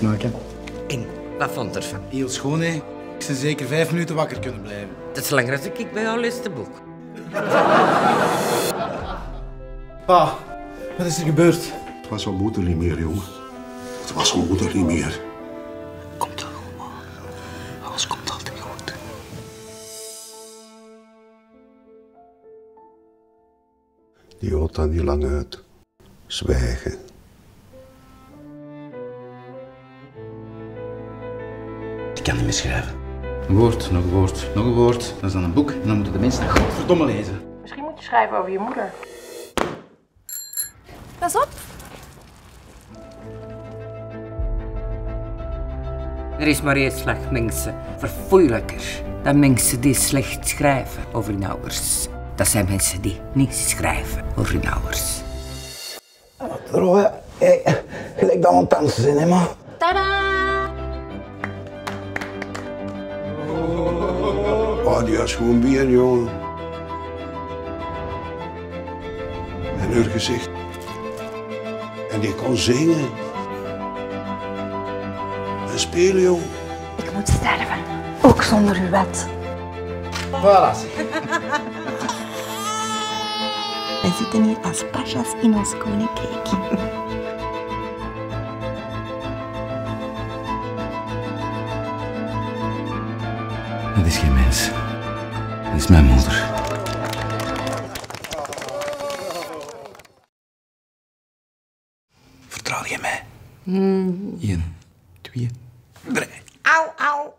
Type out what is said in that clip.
Maken. En wat vond ervan? Heel schoon, hè? Ik zou zeker vijf minuten wakker kunnen blijven. Dat is langer als ik bij jou lees de boek. Pa, wat is er gebeurd? Het was zijn moeder niet meer, jongen. Het was zijn moeder niet meer. Komt wel, man. Alles komt altijd goed. Die hield dan niet lang uit. Zwijgen. Ik kan niet meer schrijven. Een woord, nog een woord, nog een woord. Dat is dan een boek en dan moeten de mensen dat godverdomme lezen. Misschien moet je schrijven over je moeder. Pas op. Er is maar één slag mensen verfoeilijker dan mensen die slecht schrijven over hun ouders. Dat zijn mensen die niet schrijven over hun ouders. Drogen, hey, gelijk dat we aan het dansen zijn, hè, man. Tada! Oh, die was gewoon bier, jongen. En haar gezicht. En die kon zingen. En spelen, jongen. Ik moet sterven. Ook zonder uw wet. Voilà. Wij zitten hier als pasjas in ons koninkrijk. Dat is geen mens. Dat is mijn moeder. Vertrouw je mij? Eén, twee, drie. Au, au.